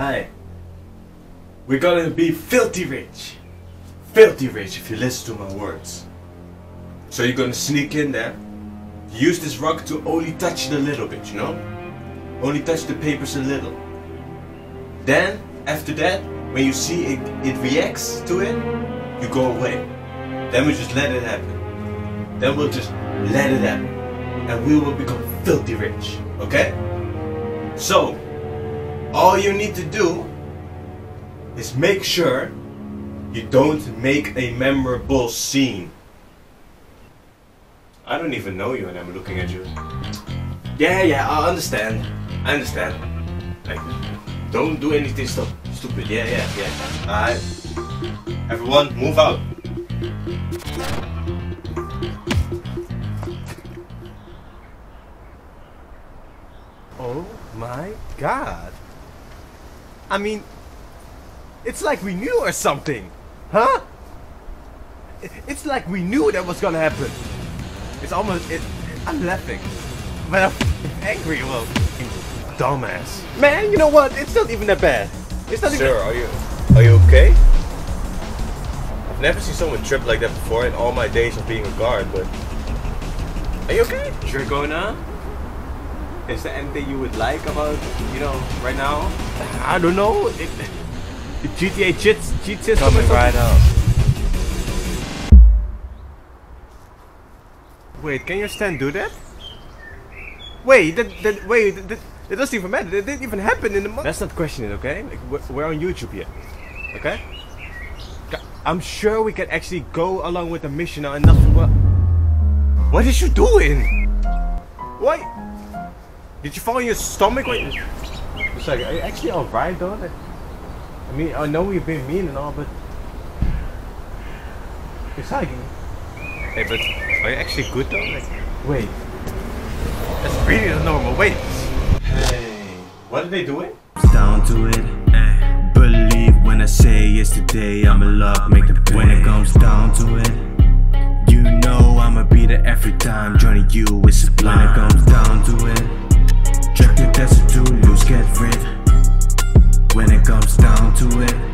Hi. We're gonna be filthy rich. Filthy rich if you listen to my words. So you're gonna sneak in there, use this rug to only touch it a little bit, you know? Only touch the papers a little. Then, after that, when you see it, it reacts to it, you go away. Then we just let it happen. Then we'll just let it happen. And we will become filthy rich. Okay? So, all you need to do is make sure you don't make a memorable scene. I don't even know you and I'm looking at you. Yeah, yeah, I understand. I understand. Like, don't do anything stu stupid. Yeah, yeah, yeah. Alright. Everyone, move out. Oh my god. I mean, it's like we knew or something. Huh? It's like we knew that was gonna happen. It's almost. It, I'm laughing. But I'm angry, well. Dumbass. Man, you know what? It's not even that bad. It's not Sir, are you are you okay? I've never seen someone trip like that before in all my days of being a guard, but are you okay? Dragona? Is there anything you would like about, you know, right now? I don't know. It, the GTA cheats, cheat system Coming right up. Wait, can your stand do that? Wait, that, that wait, that, that, it doesn't even matter. It didn't even happen in the month. Let's not question it, okay? Like, we're, we're on YouTube here, okay? I'm sure we can actually go along with the mission now and nothing. What? What is you doing? What? Did you fall on your stomach? Wait. It's like, are you actually alright though? Like, I mean, I know we've been mean and all, but it's like, hey, but are you actually good though? Like, wait, that's really not normal. Wait. Hey, what are they doing? down to it. Eh? Believe when I say yesterday, I'm in love, make the when it comes down to it. You know I'ma be there every time, joining you is sublime. When it comes down to it, check the to lose, get rid. When it comes down to it,